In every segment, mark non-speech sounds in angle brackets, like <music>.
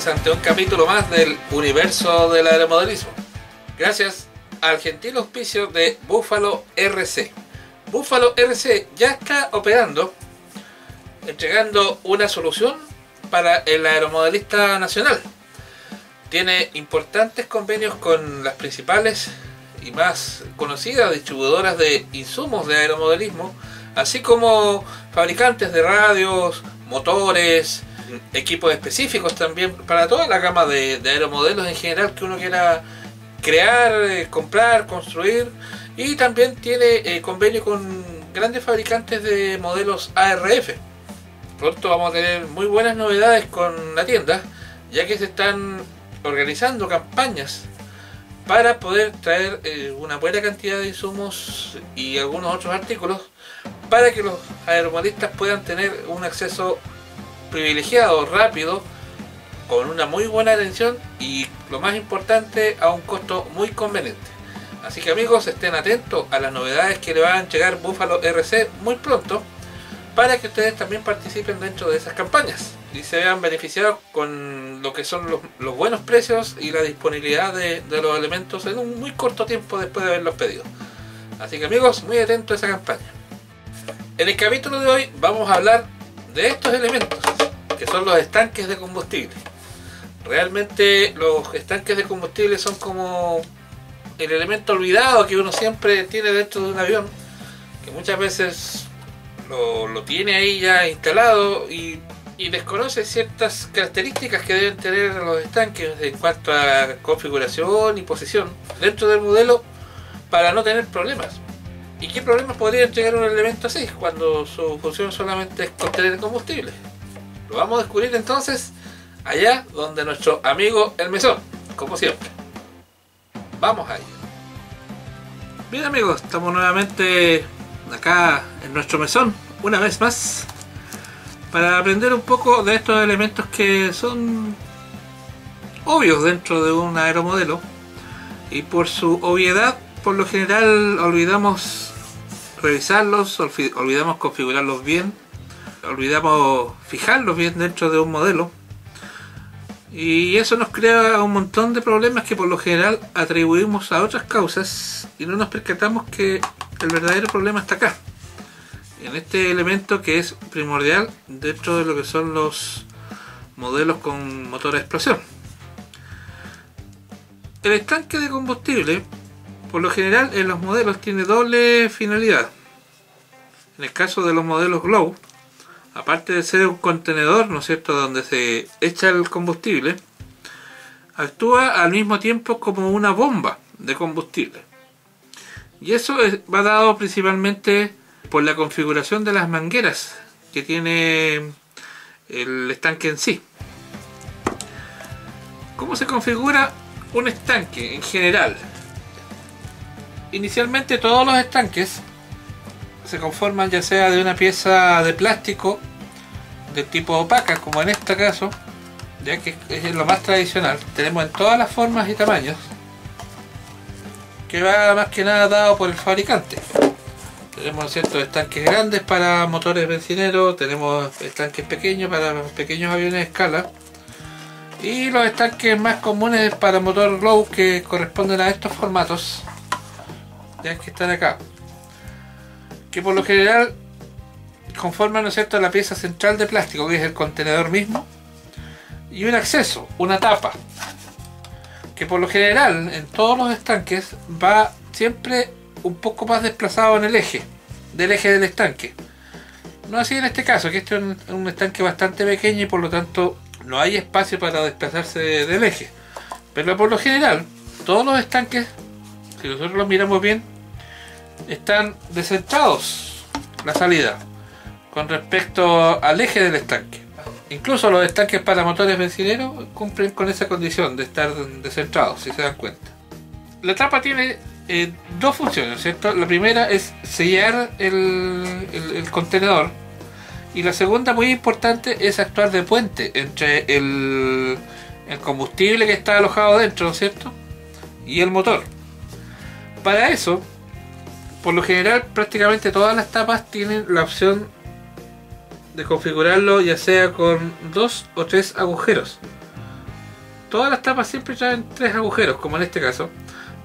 encontramos ante un capítulo más del universo del aeromodelismo. Gracias al gentil auspicio de Buffalo RC. Buffalo RC ya está operando, entregando una solución para el aeromodelista nacional. Tiene importantes convenios con las principales y más conocidas distribuidoras de insumos de aeromodelismo, así como fabricantes de radios, motores, equipos específicos también para toda la gama de, de aeromodelos en general que uno quiera crear, eh, comprar, construir y también tiene eh, convenio con grandes fabricantes de modelos ARF. Pronto vamos a tener muy buenas novedades con la tienda ya que se están organizando campañas para poder traer eh, una buena cantidad de insumos y algunos otros artículos para que los aeromodelistas puedan tener un acceso privilegiado, rápido, con una muy buena atención y lo más importante a un costo muy conveniente. Así que amigos estén atentos a las novedades que le van a llegar Buffalo RC muy pronto para que ustedes también participen dentro de esas campañas y se vean beneficiados con lo que son los, buenos precios y la disponibilidad de, de, los elementos en un muy corto tiempo después de haberlos pedido. Así que amigos, muy atentos a esa campaña. En el capítulo de hoy vamos a hablar de estos elementos, que son los estanques de combustible. Realmente los estanques de combustible son como el elemento olvidado que uno siempre tiene dentro de un avión, que muchas veces lo, tiene ahí ya instalado y, y, desconoce ciertas características que deben tener los estanques en cuanto a configuración y posición dentro del modelo para no tener problemas. ¿Y qué problemas podría entregar un elemento así cuando su función solamente es contener combustible? Lo vamos a descubrir entonces allá donde nuestro amigo el mesón, como siempre. Vamos ahí. Bien amigos, estamos nuevamente acá en nuestro mesón, una vez más, para aprender un poco de estos elementos que son obvios dentro de un aeromodelo y por su obviedad por lo general olvidamos revisarlos, olvidamos configurarlos bien, olvidamos fijarlos bien dentro de un modelo y eso nos crea un montón de problemas que por lo general atribuimos a otras causas y no nos percatamos que el verdadero problema está acá en este elemento que es primordial dentro de lo que son los modelos con motor a explosión el estanque de combustible por lo general en los modelos tiene doble finalidad. En el caso de los modelos Glow, aparte de ser un contenedor, ¿no es cierto?, donde se echa el combustible, actúa al mismo tiempo como una bomba de combustible. Y eso va dado principalmente por la configuración de las mangueras que tiene el estanque en sí. ¿Cómo se configura un estanque en general? Inicialmente todos los estanques se conforman ya sea de una pieza de plástico de tipo opaca, como en este caso, ya que es lo más tradicional. Tenemos en todas las formas y tamaños, que va más que nada dado por el fabricante. Tenemos ciertos estanques grandes para motores bencineros, tenemos estanques pequeños para pequeños aviones de escala, y los estanques más comunes para motor low que corresponden a estos formatos ya que están acá que por lo general conforman ¿no es cierto? la pieza central de plástico que es el contenedor mismo y un acceso, una tapa que por lo general en todos los estanques va siempre un poco más desplazado en el eje del eje del estanque. No así en este caso que este es un, un estanque bastante pequeño y por lo tanto no hay espacio para desplazarse del eje. Pero por lo general todos los estanques si nosotros lo miramos bien, están descentrados la salida con respecto al eje del estanque. Incluso los estanques para motores bencineros cumplen con esa condición de estar descentrados, si se dan cuenta. La tapa tiene eh, dos funciones, ¿cierto? La primera es sellar el, contenedor y la segunda, muy importante, es actuar de puente entre el, el combustible que está alojado dentro, ¿cierto? Y el motor. Para eso, por lo general, prácticamente todas las tapas tienen la opción de configurarlo ya sea con dos o tres agujeros. Todas las tapas siempre traen tres agujeros, como en este caso,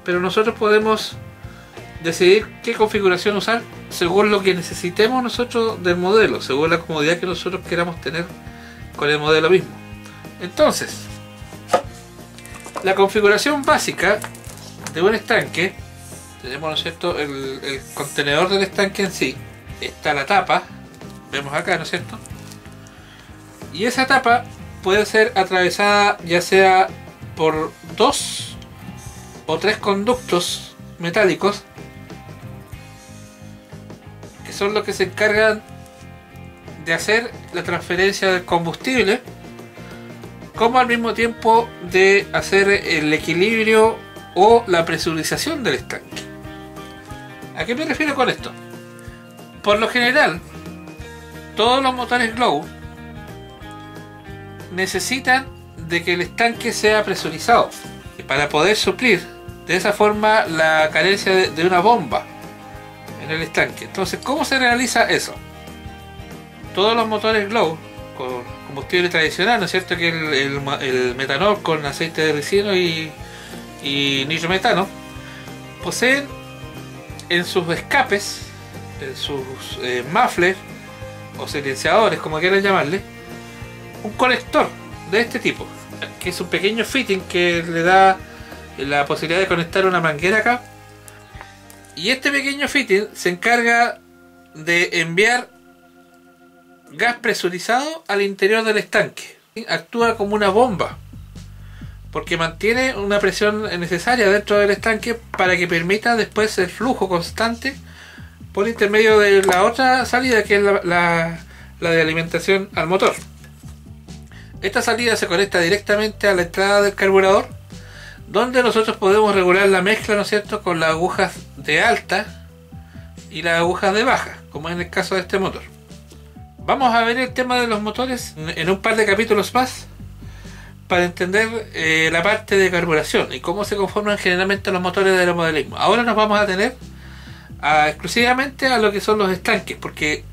pero nosotros podemos decidir qué configuración usar según lo que necesitemos nosotros del modelo, según la comodidad que nosotros queramos tener con el modelo mismo. Entonces, la configuración básica de un estanque, tenemos ¿no el contenedor del estanque en sí, está la tapa, vemos acá, ¿no es cierto? Y esa tapa puede ser atravesada ya sea por dos o tres conductos metálicos que son los que se encargan de hacer la transferencia del combustible como al mismo tiempo de hacer el equilibrio o la presurización del estanque. ¿A qué me refiero con esto? Por lo general, todos los motores Glow necesitan de que el estanque sea presurizado para poder suplir de esa forma la carencia de, una bomba en el estanque. Entonces, ¿cómo se realiza eso? Todos los motores Glow con combustible tradicional, ¿no es cierto? Que el, metanol con aceite de ricino y, y nitrometano poseen en sus escapes, en sus eh, o silenciadores, como quieran llamarle, un conector de este tipo, que es un pequeño fitting que le da la posibilidad de conectar una manguera acá. Y este pequeño fitting se encarga de enviar gas presurizado al interior del estanque. Actúa como una bomba, porque mantiene una presión necesaria dentro del estanque para que permita después el flujo constante por intermedio de la otra salida que es la, de alimentación al motor. Esta salida se conecta directamente a la entrada del carburador, donde nosotros podemos regular la mezcla, ¿no es cierto?, con las agujas de alta y las agujas de baja, como en el caso de este motor. Vamos a ver el tema de los motores en un par de capítulos más para entender eh, la parte de carburación y cómo se conforman generalmente los motores de aeromodelismo. Ahora nos vamos a tener exclusivamente a lo que son los estanques, porque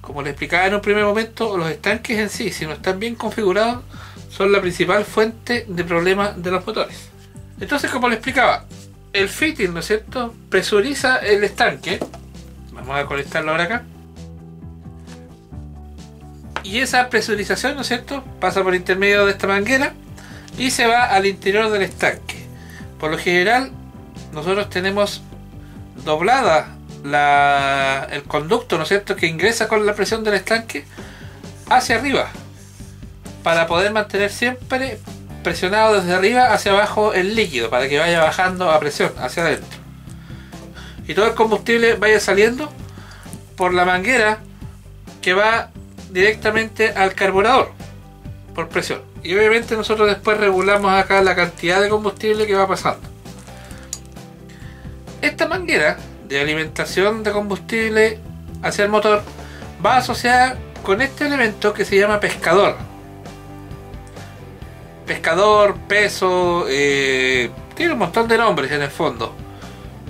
como les explicaba en un primer momento, los estanques en sí, si no están bien configurados, son la principal fuente de problemas de los motores. Entonces, como les explicaba, el fitting, ¿no es cierto?, presuriza el estanque. Vamos a conectarlo ahora acá. Y esa presurización, ¿no es cierto?, pasa por intermedio de esta manguera y se va al interior del estanque. Por lo general, nosotros tenemos doblada la, el conducto, ¿no es cierto?, que ingresa con la presión del estanque hacia arriba para poder mantener siempre presionado desde arriba hacia abajo el líquido para que vaya bajando a presión hacia adentro. Y todo el combustible vaya saliendo por la manguera que va directamente al carburador por presión. Y obviamente nosotros después regulamos acá la cantidad de combustible que va pasando esta manguera de alimentación de combustible hacia el motor va asociada con este elemento que se llama pescador. Pescador, peso, eh, tiene un montón de nombres en el fondo.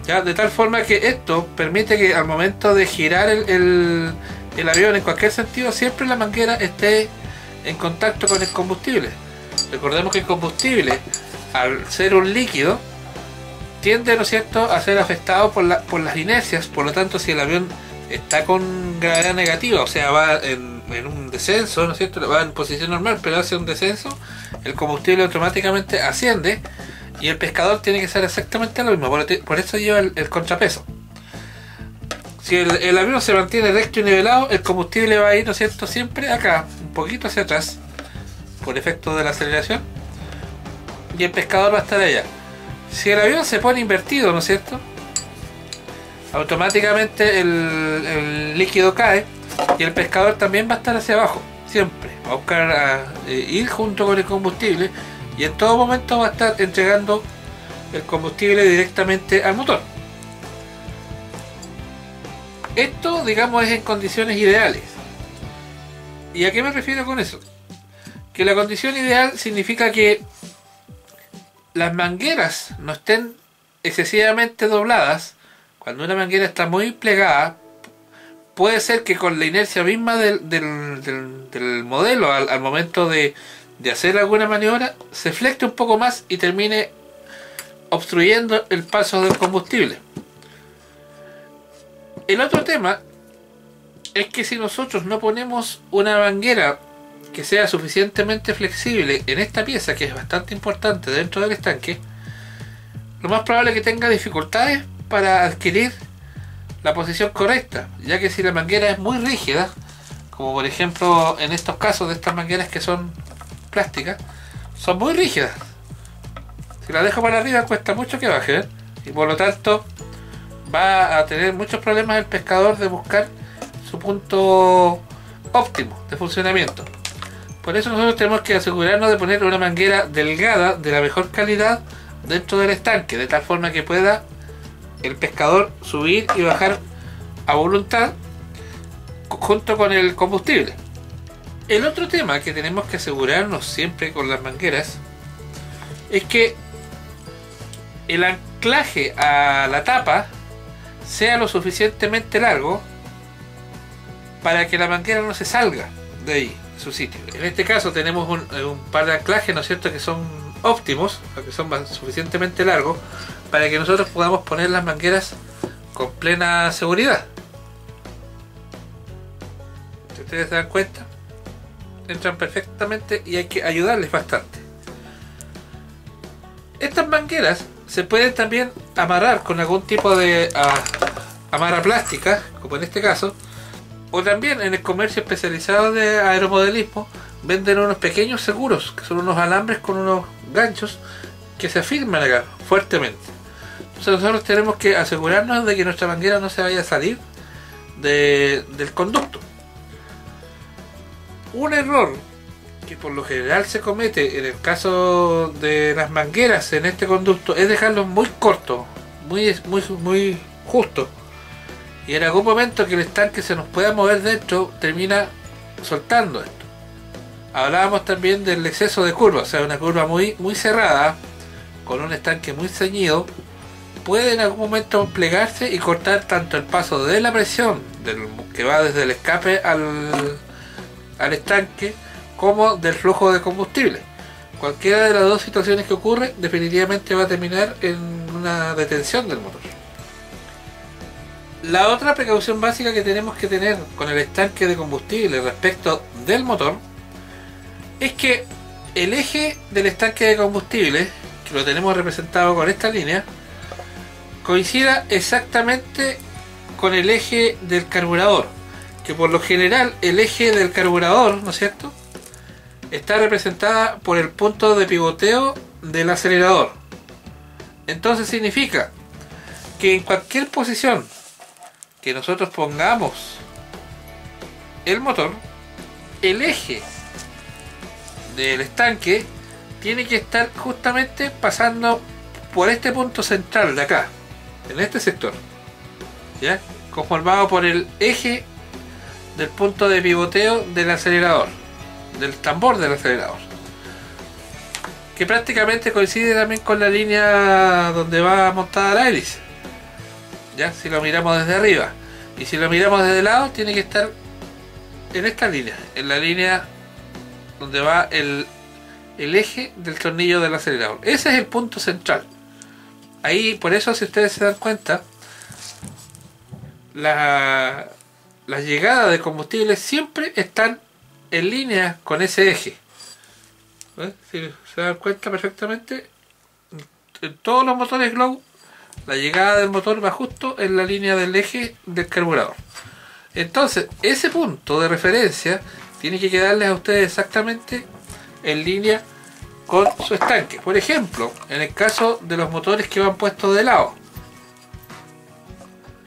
¿ya? De tal forma que esto permite que al momento de girar el, el avión en cualquier sentido, siempre la manguera esté en contacto con el combustible. Recordemos que el combustible, al ser un líquido, tiende, ¿no es cierto?, a ser afectado por, las inercias, por lo tanto, si el avión está con gravedad negativa, o sea, va en, un descenso, ¿no es cierto?, va en posición normal, pero hace un descenso, el combustible automáticamente asciende y el pescador tiene que ser exactamente lo mismo, por, eso lleva el, contrapeso. Si el, avión se mantiene recto y nivelado, el combustible va a ir, ¿no es cierto?, siempre acá, un poquito hacia atrás, por efecto de la aceleración, y el pescador va a estar allá. Si el avión se pone invertido, ¿no es cierto? Automáticamente el, líquido cae y el pescador también va a estar hacia abajo, siempre. Va a buscar eh, ir junto con el combustible y en todo momento va a estar entregando el combustible directamente al motor. Esto, digamos, es en condiciones ideales. ¿Y a qué me refiero con eso? Que la condición ideal significa que las mangueras no estén excesivamente dobladas, cuando una manguera está muy plegada, puede ser que con la inercia misma del, del, modelo al, momento de, de, hacer alguna maniobra se flecte un poco más y termine obstruyendo el paso del combustible. El otro tema es que si nosotros no ponemos una manguera que sea suficientemente flexible en esta pieza, que es bastante importante dentro del estanque, lo más probable es que tenga dificultades para adquirir la posición correcta, ya que si la manguera es muy rígida, como por ejemplo en estos casos de estas mangueras que son plásticas, son muy rígidas. Si la dejo para arriba cuesta mucho que baje, ¿eh? y por lo tanto va a tener muchos problemas el pescador de buscar su punto óptimo de funcionamiento. Por eso nosotros tenemos que asegurarnos de poner una manguera delgada de la mejor calidad dentro del estanque, de tal forma que pueda el pescador subir y bajar a voluntad junto con el combustible. El otro tema que tenemos que asegurarnos siempre con las mangueras es que el anclaje a la tapa sea lo suficientemente largo para que la manguera no se salga de ahí, su sitio. En este caso tenemos un, un par de anclajes, ¿no es cierto?, que son óptimos, que son suficientemente largos, para que nosotros podamos poner las mangueras con plena seguridad. Si ustedes se dan cuenta, entran perfectamente y hay que ayudarles bastante. Estas mangueras se pueden también amarrar con algún tipo de ah, amarra plástica, como en este caso, o también en el comercio especializado de aeromodelismo venden unos pequeños seguros, que son unos alambres con unos ganchos que se afirman acá fuertemente nosotros tenemos que asegurarnos de que nuestra manguera no se vaya a salir del conducto. Un error que por lo general se comete en el caso de las mangueras en este conducto es dejarlo muy corto, muy, muy, muy justo. Y en algún momento que el estanque se nos pueda mover dentro, termina soltando esto. Hablábamos también del exceso de curva, o sea, una curva muy, muy cerrada, con un estanque muy ceñido, puede en algún momento plegarse y cortar tanto el paso de la presión que va desde el escape al, al estanque como del flujo de combustible. Cualquiera de las dos situaciones que ocurre definitivamente va a terminar en una detención del motor. La otra precaución básica que tenemos que tener con el estanque de combustible respecto del motor es que el eje del estanque de combustible, que lo tenemos representado con esta línea, coincida exactamente con el eje del carburador, que por lo general el eje del carburador, ¿no es cierto? Está representada por el punto de pivoteo del acelerador. Entonces significa que en cualquier posición que nosotros pongamos el motor, el eje del estanque tiene que estar justamente pasando por este punto central de acá en este sector, ¿ya? conformado por el eje del punto de pivoteo del acelerador, del tambor del acelerador, que prácticamente coincide también con la línea donde va montada la hélice, si lo miramos desde arriba, y si lo miramos desde el lado tiene que estar en esta línea, en la línea donde va el, eje del tornillo del acelerador. Ese es el punto central. Ahí, por eso, si ustedes se dan cuenta, la, las llegadas de combustible siempre están en línea con ese eje. Si se dan cuenta perfectamente, en todos los motores Glow, la llegada del motor va justo en la línea del eje del carburador. Entonces, ese punto de referencia tiene que quedarles a ustedes exactamente en línea con su estanque. Por ejemplo, en el caso de los motores que van puestos de lado,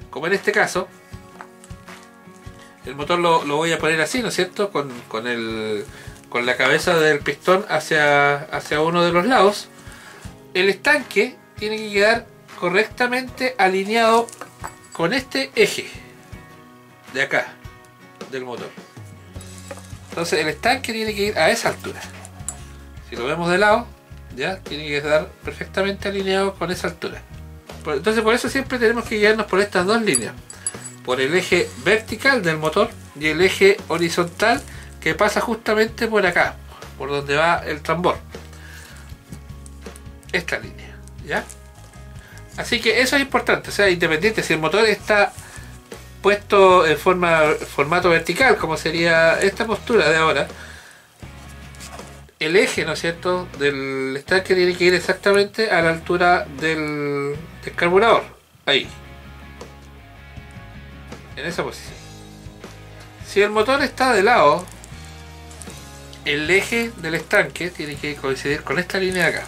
como en este caso, el motor lo, voy a poner así, ¿no es cierto? Con, con, el, con la cabeza del pistón hacia, hacia uno de los lados. El estanque tiene que quedar correctamente alineado con este eje de acá del motor. Entonces el estanque tiene que ir a esa altura si lo vemos de lado, ya tiene que estar perfectamente alineado con esa altura. Entonces por eso siempre tenemos que guiarnos por estas dos líneas. por el eje vertical del motor y el eje horizontal que pasa justamente por acá, por donde va el tambor. Esta línea, ¿ya? Así que eso es importante, o sea, independiente si el motor está puesto en forma formato vertical, como sería esta postura de ahora, el eje, ¿no es cierto?, del estanque tiene que ir exactamente a la altura del, del carburador, ahí, en esa posición. Si el motor está de lado, el eje del estanque tiene que coincidir con esta línea de acá.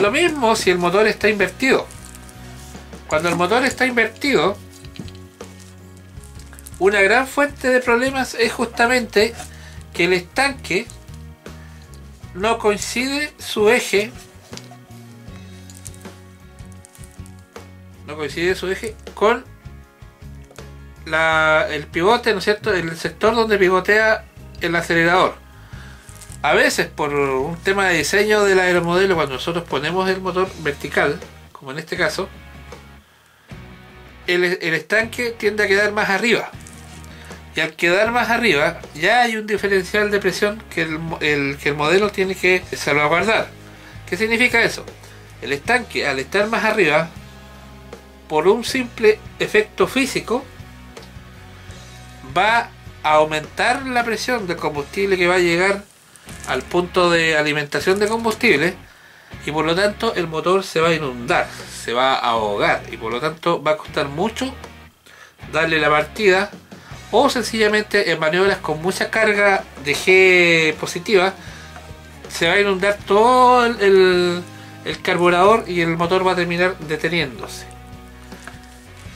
Lo mismo si el motor está invertido. Cuando el motor está invertido, una gran fuente de problemas es justamente que el estanque no coincide su eje no coincide su eje con el pivote, ¿no es cierto? El sector donde pivotea el acelerador. A veces por un tema de diseño del aeromodelo, cuando nosotros ponemos el motor vertical, como en este caso, el, el estanque tiende a quedar más arriba. Y al quedar más arriba, ya hay un diferencial de presión que el, que el modelo tiene que salvaguardar. ¿Qué significa eso? El estanque, al estar más arriba, por un simple efecto físico, va a aumentar la presión del combustible que va a llegar al punto de alimentación de combustible y por lo tanto el motor se va a inundar, se va a ahogar y por lo tanto va a costar mucho darle la partida o sencillamente en maniobras con mucha carga de G positiva se va a inundar todo el, carburador y el motor va a terminar deteniéndose.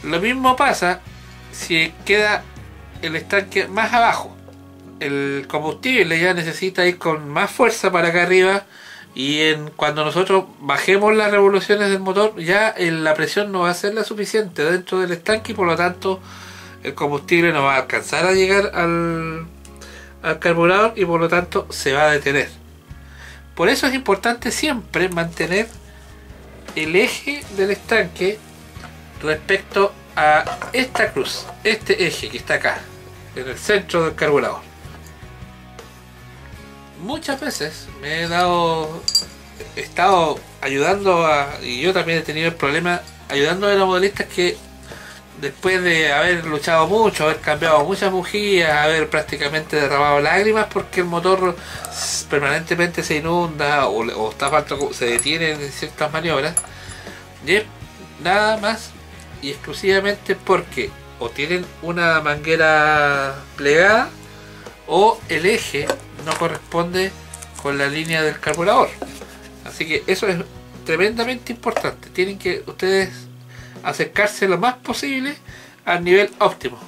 Lo mismo pasa si queda el estanque más abajo. El combustible ya necesita ir con más fuerza para acá arriba y en, cuando nosotros bajemos las revoluciones del motor ya la presión no va a ser la suficiente dentro del estanque y por lo tanto el combustible no va a alcanzar a llegar al, al carburador y por lo tanto se va a detener. Por eso es importante siempre mantener el eje del estanque respecto a esta cruz, este eje que está acá, en el centro del carburador. Muchas veces me he dado, he estado ayudando a, y yo también he tenido el problema ayudando a los modelistas que después de haber luchado mucho, haber cambiado muchas bujías, haber prácticamente derramado lágrimas porque el motor permanentemente se inunda o, o está falta, se detiene en ciertas maniobras, y nada más y exclusivamente porque o tienen una manguera plegada o el eje no corresponde con la línea del carburador. Así que eso es tremendamente importante. Tienen que ustedes acercarse lo más posible al nivel óptimo.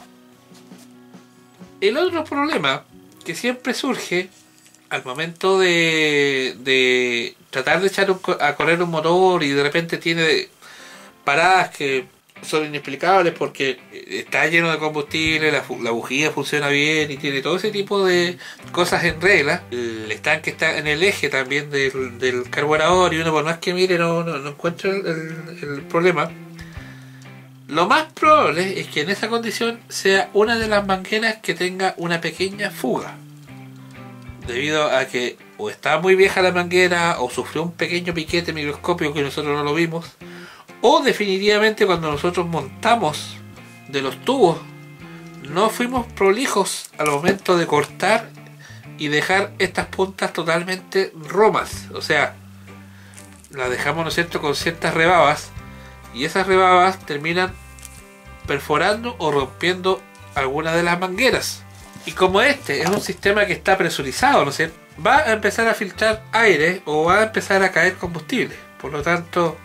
El otro problema que siempre surge al momento de, tratar de echar a correr un motor y de repente tiene paradas que son inexplicables porque está lleno de combustible, la, la, bujía funciona bien y tiene todo ese tipo de cosas en regla. El estanque está en el eje también del, carburador y uno por más que mire no, no, encuentra el, el, problema. Lo más probable es que en esa condición sea una de las mangueras que tenga una pequeña fuga. Debido a que o está muy vieja la manguera o sufrió un pequeño piquete microscópico que nosotros no lo vimos o definitivamente cuando nosotros montamos de los tubos no fuimos prolijos al momento de cortar y dejar estas puntas totalmente romas. O sea las dejamos no es cierto con ciertas rebabas y esas rebabas terminan perforando o rompiendo algunas de las mangueras. Y como este es un sistema que está presurizado no sé va a empezar a filtrar aire o va a empezar a caer combustible. Por lo tanto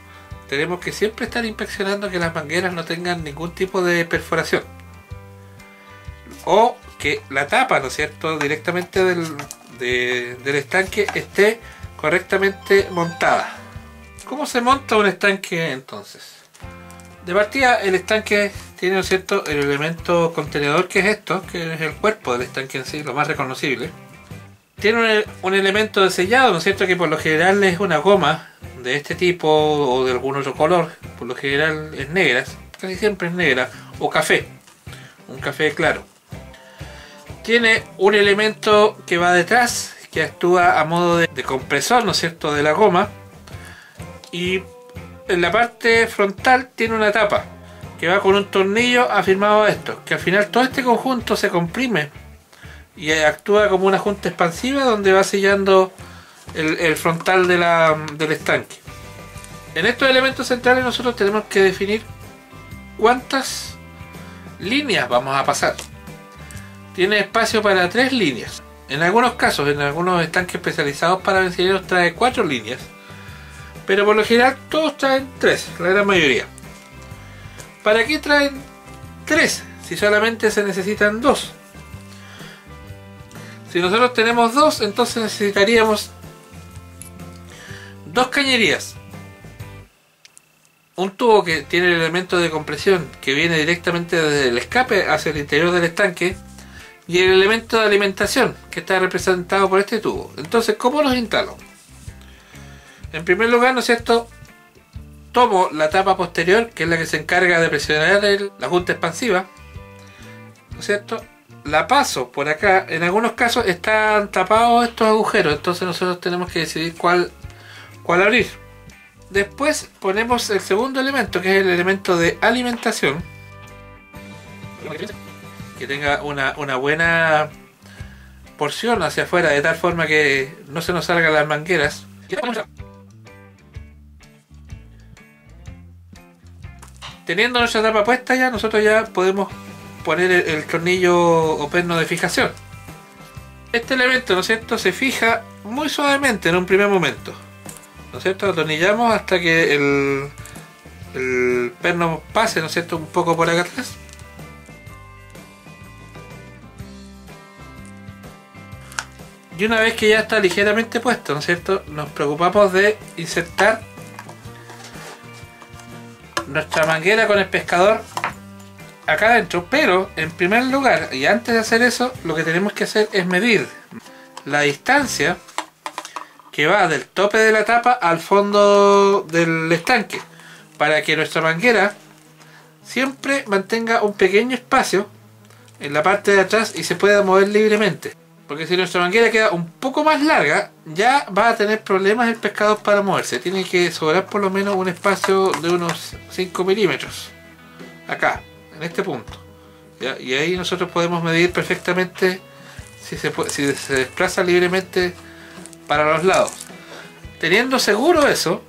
tenemos que siempre estar inspeccionando que las mangueras no tengan ningún tipo de perforación. O que la tapa, ¿no es cierto?, directamente del, de, del estanque esté correctamente montada. ¿Cómo se monta un estanque entonces? De partida el estanque tiene, ¿no es cierto?, el elemento contenedor que es esto, que es el cuerpo del estanque en sí, lo más reconocible. Tiene un, un elemento de sellado, ¿no es cierto?, que por lo general es una goma de este tipo o de algún otro color, por lo general es negra, casi siempre es negra, o café, un café claro. Tiene un elemento que va detrás, que actúa a modo de, compresor, ¿no es cierto?, de la goma. Y en la parte frontal tiene una tapa que va con un tornillo afirmado a esto, que al final todo este conjunto se comprime y actúa como una junta expansiva donde va sellando el, frontal del estanque. En estos elementos centrales nosotros tenemos que definir cuántas líneas vamos a pasar. Tiene espacio para tres líneas. En algunos casos, en algunos estanques especializados para vencineros trae cuatro líneas. Pero por lo general todos traen tres, la gran mayoría. ¿Para qué traen tres si solamente se necesitan dos? Si nosotros tenemos dos, entonces necesitaríamos dos cañerías. Un tubo que tiene el elemento de compresión que viene directamente desde el escape hacia el interior del estanque y el elemento de alimentación que está representado por este tubo. Entonces, ¿cómo los instalo? En primer lugar, ¿no es cierto? Tomo la tapa posterior, que es la que se encarga de presionar la junta expansiva, ¿no es cierto? La paso por acá. En algunos casos están tapados estos agujeros, entonces nosotros tenemos que decidir cuál cuál abrir. Después ponemos el segundo elemento, que es el elemento de alimentación. Que tenga una, buena porción hacia afuera, de tal forma que no se nos salgan las mangueras. Teniendo nuestra tapa puesta ya, nosotros ya podemos poner el, el tornillo o perno de fijación. Este elemento, ¿no es cierto?, se fija muy suavemente en un primer momento. ¿No es cierto? Atornillamos hasta que el, el perno pase, ¿no es cierto? Un poco por acá atrás. Y una vez que ya está ligeramente puesto, ¿no es cierto? Nos preocupamos de insertar nuestra manguera con el pescador acá adentro. Pero, en primer lugar, y antes de hacer eso, lo que tenemos que hacer es medir la distancia que va del tope de la tapa al fondo del estanque para que nuestra manguera siempre mantenga un pequeño espacio en la parte de atrás y se pueda mover libremente. Porque si nuestra manguera queda un poco más larga ya va a tener problemas el pescador para moverse. Tiene que sobrar por lo menos un espacio de unos 5 milímetros. Acá, en este punto. Y ahí nosotros podemos medir perfectamente si se, si se desplaza libremente para los lados. Teniendo seguro eso,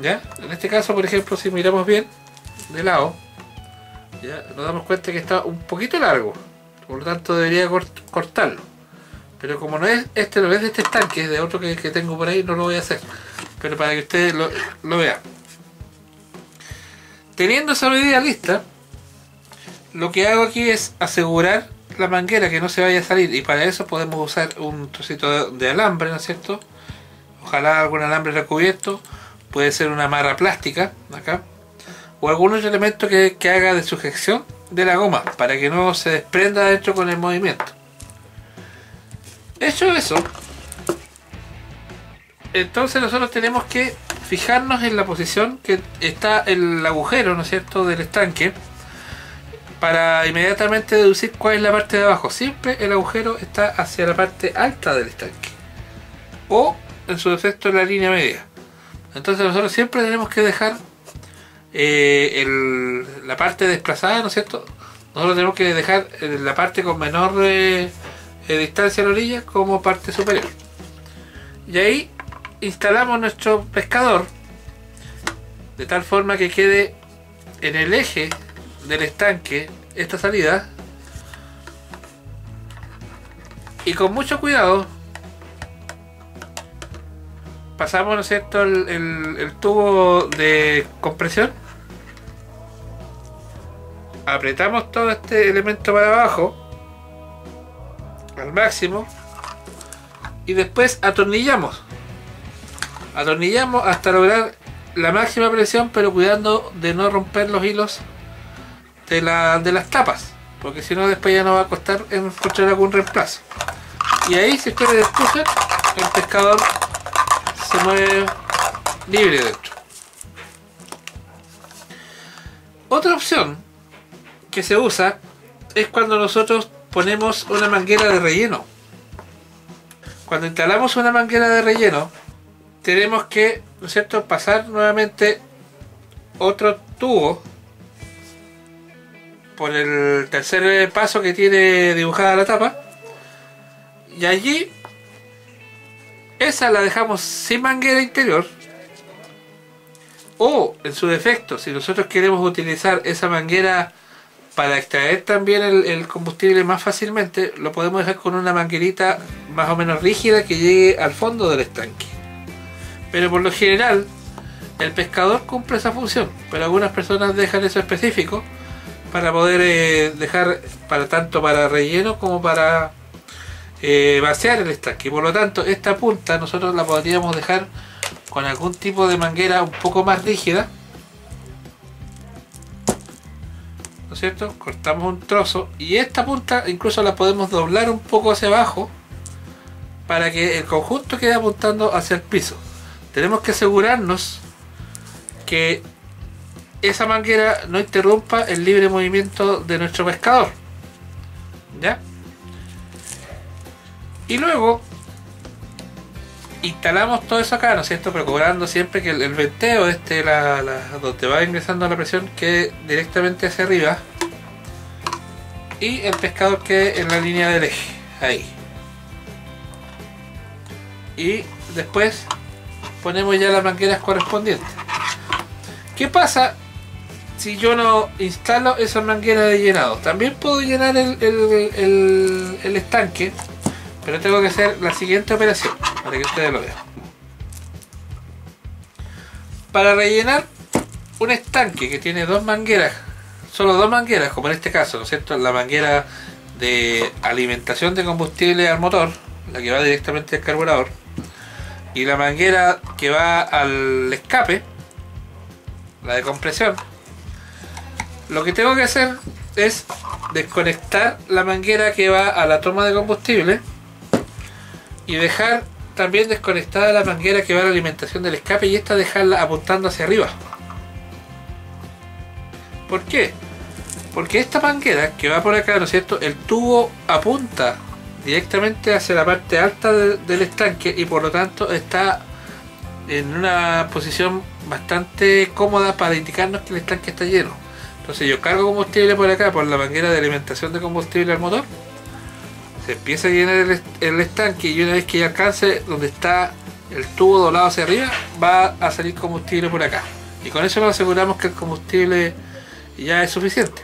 ¿ya? En este caso, por ejemplo, si miramos bien de lado, ¿ya? nos damos cuenta que está un poquito largo, por lo tanto debería cortarlo. Pero como no es este, no es de este estanque, es de otro que, tengo por ahí, no lo voy a hacer. Pero para que ustedes lo, lo vean. Teniendo esa medida lista, lo que hago aquí es asegurar la manguera que no se vaya a salir y para eso podemos usar un trocito de, alambre, ¿no es cierto? Ojalá algún alambre recubierto, puede ser una marra plástica acá o algún otro elemento que, haga de sujeción de la goma para que no se desprenda dentro con el movimiento. Hecho eso, entonces nosotros tenemos que fijarnos en la posición que está el agujero, ¿no es cierto?, del estanque para inmediatamente deducir cuál es la parte de abajo. Siempre el agujero está hacia la parte alta del estanque. O en su defecto en la línea media. Entonces nosotros siempre tenemos que dejar eh, la parte desplazada, ¿no es cierto? Nosotros tenemos que dejar eh, la parte con menor eh, distancia a la orilla como parte superior. Y ahí instalamos nuestro pescador de tal forma que quede en el eje del estanque esta salida. Y con mucho cuidado pasamos ¿no es cierto? El, tubo de compresión. Apretamos todo este elemento para abajo al máximo y después atornillamos. Atornillamos hasta lograr la máxima presión pero cuidando de no romper los hilos de, la, de las tapas, porque si no después ya no va a costar encontrar algún reemplazo. Y ahí si ustedes escuchan, el pescador se mueve libre dentro. Otra opción que se usa es cuando nosotros ponemos una manguera de relleno. Cuando instalamos una manguera de relleno, tenemos que, ¿no cierto?, pasar nuevamente otro tubo por el tercer paso que tiene dibujada la tapa. Y allí esa la dejamos sin manguera interior. O en su defecto si nosotros queremos utilizar esa manguera para extraer también el, combustible más fácilmente lo podemos dejar con una manguerita más o menos rígida que llegue al fondo del estanque. Pero por lo general el pescador cumple esa función pero algunas personas dejan eso específico para poder eh, dejar para tanto para relleno como para eh, vaciar el estanque. Por lo tanto, esta punta nosotros la podríamos dejar con algún tipo de manguera un poco más rígida. ¿No es cierto? Cortamos un trozo y esta punta incluso la podemos doblar un poco hacia abajo para que el conjunto quede apuntando hacia el piso. Tenemos que asegurarnos que esa manguera no interrumpa el libre movimiento de nuestro pescador. ¿Ya? Y luego instalamos todo eso acá, ¿no es cierto? Procurando siempre que el, venteo este, la, donde va ingresando la presión, quede directamente hacia arriba. Y el pescador quede en la línea del eje, ahí. Y después ponemos ya las mangueras correspondientes. ¿Qué pasa si yo no instalo esa manguera de llenado. También puedo llenar el, estanque, pero tengo que hacer la siguiente operación para que ustedes lo vean. Para rellenar un estanque que tiene dos mangueras, solo dos mangueras, como en este caso, ¿no es cierto? La manguera de alimentación de combustible al motor, la que va directamente al carburador, y la manguera que va al escape, la de compresión, lo que tengo que hacer es desconectar la manguera que va a la toma de combustible y dejar también desconectada la manguera que va a la alimentación del escape y esta dejarla apuntando hacia arriba. ¿Por qué? Porque esta manguera que va por acá, ¿no es cierto? El tubo apunta directamente hacia la parte alta del estanque y por lo tanto está en una posición bastante cómoda para indicarnos que el estanque está lleno. Entonces yo cargo combustible por acá, por la manguera de alimentación de combustible al motor. Se empieza a llenar el, estanque y una vez que ya alcance donde está el tubo doblado hacia arriba, va a salir combustible por acá. Y con eso nos aseguramos que el combustible ya es suficiente.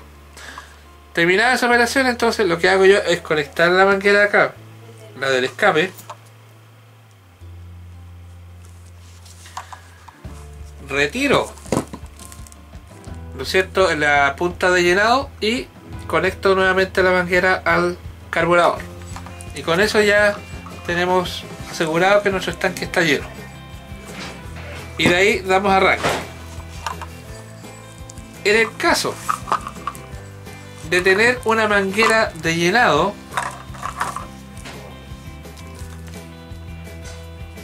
Terminada esa operación, entonces lo que hago yo es conectar la manguera de acá, la del escape. Retiro ¿no es cierto?, en la punta de llenado y conecto nuevamente la manguera al carburador. Y con eso ya tenemos asegurado que nuestro estanque está lleno. Y de ahí damos arranque. En el caso de tener una manguera de llenado,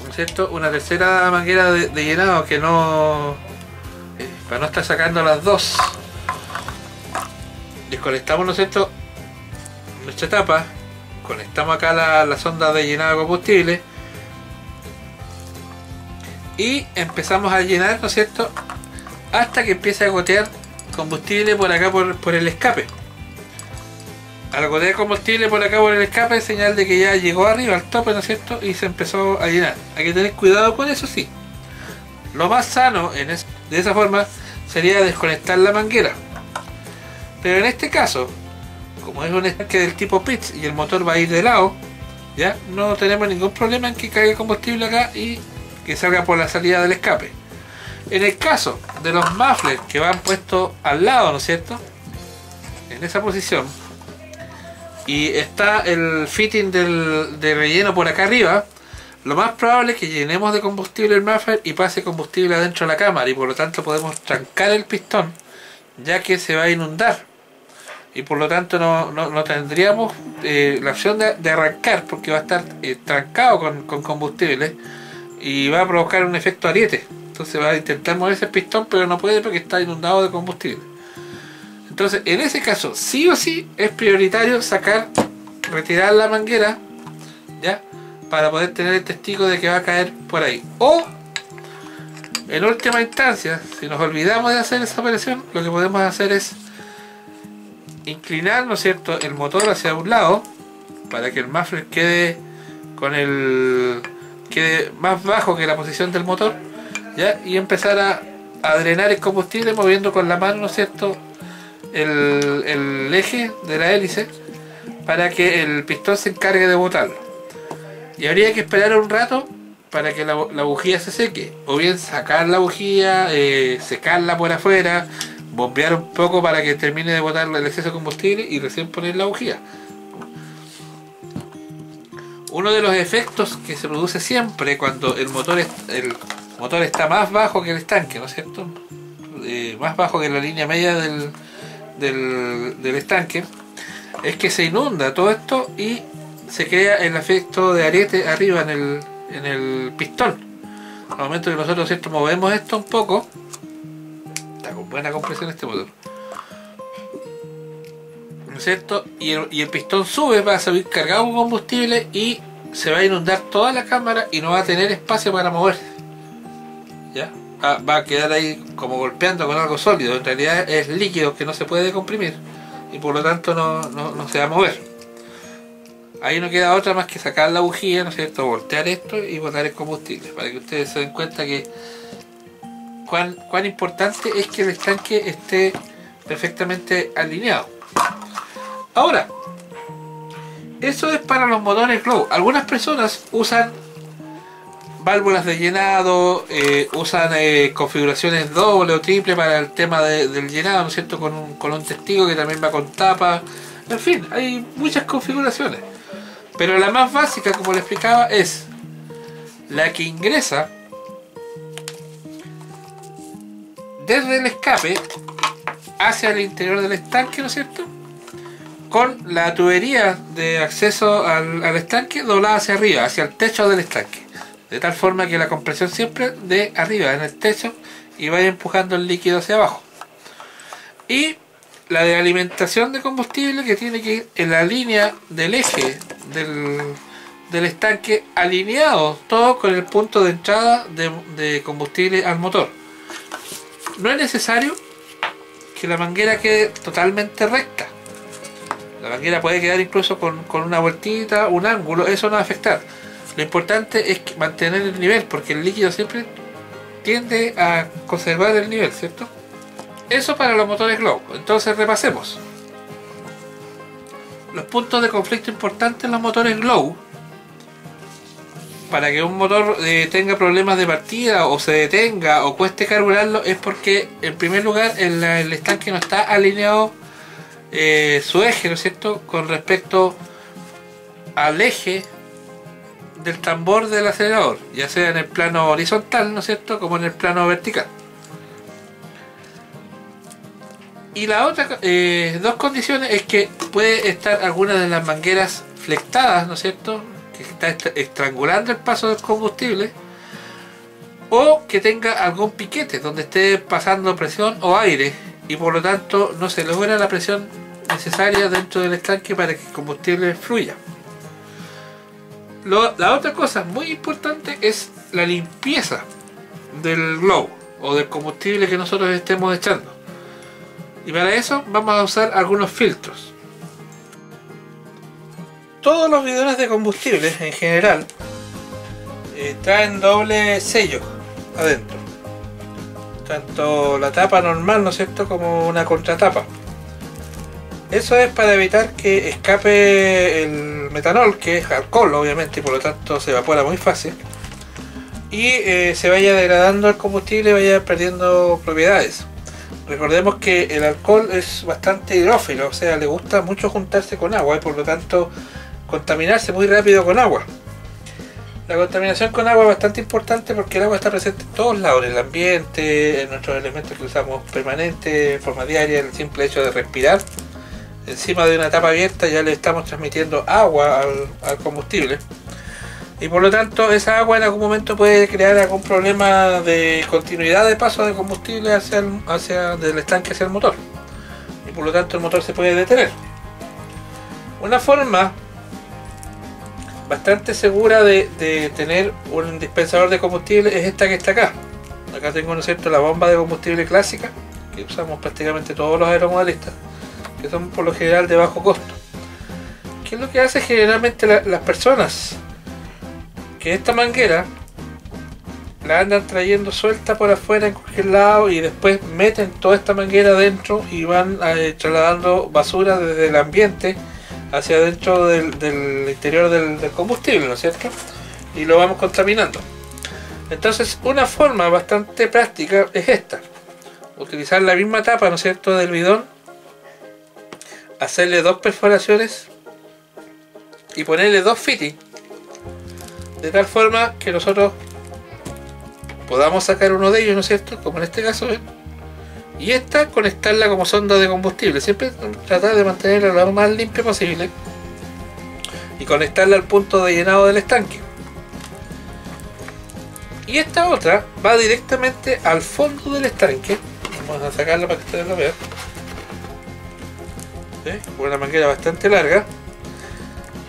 ¿no es cierto? Una tercera manguera de llenado que no para no estar sacando las dos desconectamos ¿no es cierto? nuestra tapa conectamos acá la, sonda de llenado de combustible y empezamos a llenar ¿no es cierto? hasta que empiece a gotear combustible por acá por, el escape al gotear combustible por acá por el escape es señal de que ya llegó arriba al tope ¿no es cierto? y se empezó a llenar hay que tener cuidado con eso sí lo más sano en de esa forma sería desconectar la manguera. Pero en este caso, como es un estanque del tipo pitch y el motor va a ir de lado, ya no tenemos ningún problema en que caiga combustible acá y que salga por la salida del escape. En el caso de los mufflers que van puestos al lado, ¿no es cierto? En esa posición. Y está el fitting del, de relleno por acá arriba lo más probable es que llenemos de combustible el muffler y pase combustible adentro de la cámara y por lo tanto podemos trancar el pistón ya que se va a inundar. Y por lo tanto no, tendríamos eh, la opción de, arrancar porque va a estar eh, trancado con, combustible y va a provocar un efecto ariete. Entonces va a intentar mover ese pistón pero no puede porque está inundado de combustible. Entonces, en ese caso, sí o sí es prioritario sacar, retirar la manguera, ¿ya? Para poder tener el testigo de que va a caer por ahí. O, en última instancia, si nos olvidamos de hacer esa operación, lo que podemos hacer es inclinar, ¿no es cierto?, el motor hacia un lado para que el muffler quede con el quede más bajo que la posición del motor ¿ya? y empezar a, drenar el combustible moviendo con la mano, ¿no es cierto?, el, el eje de la hélice para que el pistón se encargue de botarlo. Y habría que esperar un rato para que la, la bujía se seque. O bien sacar la bujía, eh, secarla por afuera, bombear un poco para que termine de botar el exceso de combustible y recién poner la bujía. Uno de los efectos que se produce siempre cuando el motor, el motor está más bajo que el estanque, ¿no es cierto? Eh, más bajo que la línea media del, del, del estanque, es que se inunda todo esto y se crea el efecto de ariete arriba en el, en el pistón. Al momento que nosotros ¿cierto? movemos esto un poco, está con buena compresión este motor. ¿No es cierto? Y el, y el pistón sube, va a subir cargado con combustible y se va a inundar toda la cámara y no va a tener espacio para moverse. ¿Ya? Va, va a quedar ahí como golpeando con algo sólido. En realidad es líquido que no se puede comprimir y por lo tanto no, no, no se va a mover. Ahí no queda otra más que sacar la bujía, ¿no es cierto? Voltear esto y botar el combustible. Para que ustedes se den cuenta que cuán, cuán importante es que el estanque esté perfectamente alineado. Ahora, eso es para los motores Glow. Algunas personas usan válvulas de llenado, eh, usan eh, configuraciones doble o triple para el tema de, del llenado, ¿no es cierto? Con con un testigo que también va con tapa. En fin, hay muchas configuraciones. Pero la más básica, como le explicaba, es la que ingresa desde el escape hacia el interior del estanque, ¿no es cierto? Con la tubería de acceso al, estanque doblada hacia arriba, hacia el techo del estanque. De tal forma que la compresión siempre de arriba en el techo y vaya empujando el líquido hacia abajo. Y la de alimentación de combustible que tiene que ir en la línea del eje del, del estanque alineado todo con el punto de entrada de, combustible al motor. No es necesario que la manguera quede totalmente recta. La manguera puede quedar incluso con, con una vueltita, un ángulo, eso no va a afectar. Lo importante es mantener el nivel porque el líquido siempre tiende a conservar el nivel, ¿cierto? Eso para los motores Glow. Entonces repasemos. Los puntos de conflicto importantes en los motores Glow. Para que un motor eh, tenga problemas de partida o se detenga o cueste carburarlo es porque en primer lugar el, estanque no está alineado eh, su eje, ¿no es cierto? Con respecto al eje del tambor del acelerador, ya sea en el plano horizontal, ¿no es cierto? Como en el plano vertical. Y la otra, eh, dos condiciones es que puede estar alguna de las mangueras flectadas, ¿no es cierto? Que está estrangulando el paso del combustible. O que tenga algún piquete donde esté pasando presión o aire y por lo tanto no se logra la presión necesaria dentro del estanque para que el combustible fluya. La otra cosa muy importante es la limpieza del globo o del combustible que nosotros estemos echando. Y para eso vamos a usar algunos filtros. Todos los bidones de combustible en general eh, traen doble sello adentro. Tanto la tapa normal, ¿no es cierto?, como una contratapa. Eso es para evitar que escape el metanol, que es alcohol obviamente, y por lo tanto se evapora muy fácil. Y eh, se vaya degradando el combustible y vaya perdiendo propiedades. Recordemos que el alcohol es bastante hidrófilo, o sea, le gusta mucho juntarse con agua y por lo tanto contaminarse muy rápido con agua. La contaminación con agua es bastante importante porque el agua está presente en todos lados, en el ambiente, en nuestros elementos que usamos permanente, de forma diaria, el simple hecho de respirar. Encima de una tapa abierta ya le estamos transmitiendo agua al combustible y por lo tanto esa agua en algún momento puede crear algún problema de continuidad de paso de combustible hacia, el, hacia del estanque hacia el motor y por lo tanto el motor se puede detener. Una forma bastante segura de, tener un dispensador de combustible es esta que está acá. Acá tengo, ¿no es cierto?, la bomba de combustible clásica que usamos prácticamente todos los aeromodelistas, que son por lo general de bajo costo. ¿Qué es lo que hace generalmente la, las personas? Que esta manguera la andan trayendo suelta por afuera en cualquier lado y después meten toda esta manguera adentro y van eh, trasladando basura desde el ambiente hacia adentro del, interior del, del, combustible, ¿no es cierto? Y lo vamos contaminando. Entonces, una forma bastante práctica es esta. Utilizar la misma tapa, ¿no es cierto?, del bidón. Hacerle dos perforaciones y ponerle dos fittings. De tal forma que nosotros podamos sacar uno de ellos, ¿no es cierto? Como en este caso, ¿ven? y esta conectarla como sonda de combustible siempre tratar de mantenerla lo más limpia posible y conectarla al punto de llenado del estanque y esta otra va directamente al fondo del estanque vamos a sacarla para que ustedes lo vean ¿Sí? una manguera bastante larga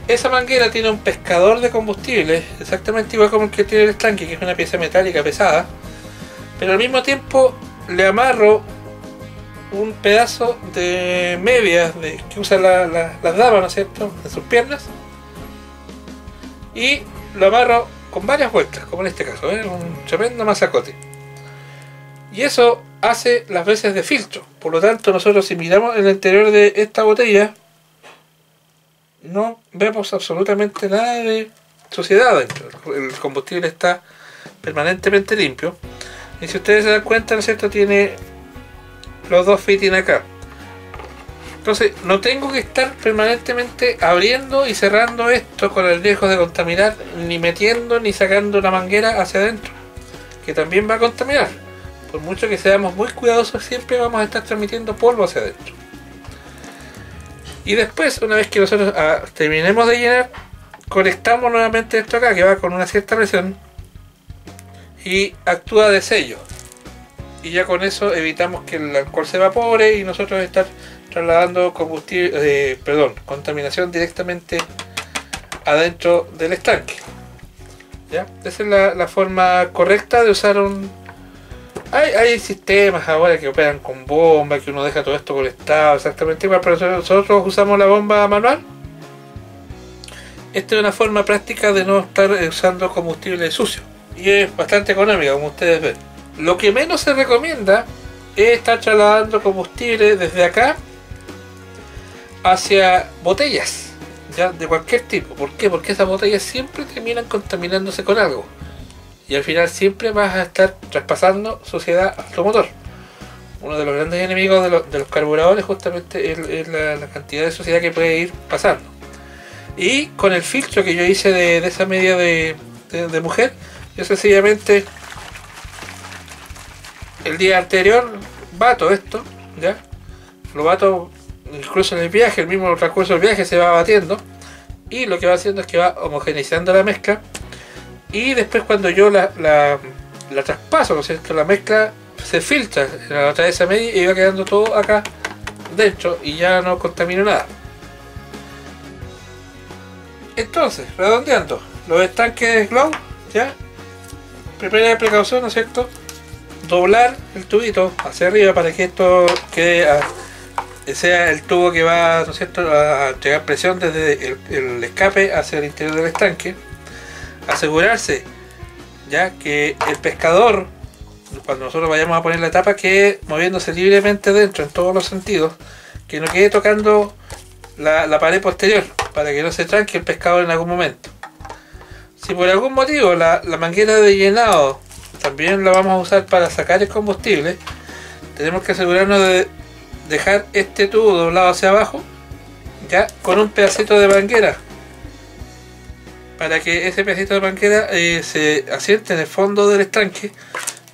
esa manguera tiene un pescador de combustible exactamente igual como el que tiene el estanque que es una pieza metálica pesada pero al mismo tiempo le amarro un pedazo de media de, que usa la, la, las damas, ¿no es cierto?, en sus piernas y lo amarro con varias vueltas, como en este caso, ¿eh? un tremendo masacote. Y eso hace las veces de filtro. Por lo tanto, nosotros si miramos el interior de esta botella, no vemos absolutamente nada de suciedad dentro. El combustible está permanentemente limpio. Y si ustedes se dan cuenta, ¿no es cierto?, tiene los dos fitting acá. Entonces, no tengo que estar permanentemente abriendo y cerrando esto con el riesgo de contaminar, ni metiendo ni sacando la manguera hacia adentro, que también va a contaminar. Por mucho que seamos muy cuidadosos, siempre vamos a estar transmitiendo polvo hacia adentro. Y después, una vez que nosotros ah, terminemos de llenar, conectamos nuevamente esto acá, que va con una cierta presión, y actúa de sello y ya con eso evitamos que el alcohol se evapore y nosotros estar trasladando combustible, eh, perdón, contaminación directamente adentro del estanque. ¿Ya? Esa es la, la forma correcta de usar un... Hay, sistemas ahora que operan con bomba, que uno deja todo esto conectado exactamente igual, pero nosotros usamos la bomba manual. Esta es una forma práctica de no estar usando combustible sucio. Y es bastante económica, como ustedes ven. Lo que menos se recomienda es estar trasladando combustible desde acá hacia botellas ya de cualquier tipo. ¿Por qué? Porque esas botellas siempre terminan contaminándose con algo. Y al final siempre vas a estar traspasando suciedad a tu motor. Uno de los grandes enemigos de, los, de los carburadores justamente es, la, cantidad de suciedad que puede ir pasando. Y con el filtro que yo hice de, esa media de, de, de mujer, yo sencillamente el día anterior bato esto, ¿ya? Lo bato incluso en el viaje, el mismo transcurso del viaje se va batiendo y lo que va haciendo es que va homogeneizando la mezcla y después cuando yo la, la, la traspaso, ¿no es cierto? La mezcla se filtra en la otra esa media y va quedando todo acá dentro y ya no contamina nada. Entonces, redondeando, los estanques Glow, ¿ya? Primera precaución, ¿no es cierto? doblar el tubito hacia arriba para que esto quede sea el tubo que va ¿no es cierto? a llegar presión desde el, escape hacia el interior del estanque asegurarse ya que el pescador cuando nosotros vayamos a poner la tapa quede moviéndose libremente dentro en todos los sentidos que no quede tocando la, la pared posterior para que no se tranque el pescador en algún momento. Si por algún motivo la, la manguera de llenado también la vamos a usar para sacar el combustible, tenemos que asegurarnos de dejar este tubo doblado hacia abajo, ya con un pedacito de manguera, para que ese pedacito de manguera eh, se asiente en el fondo del estanque,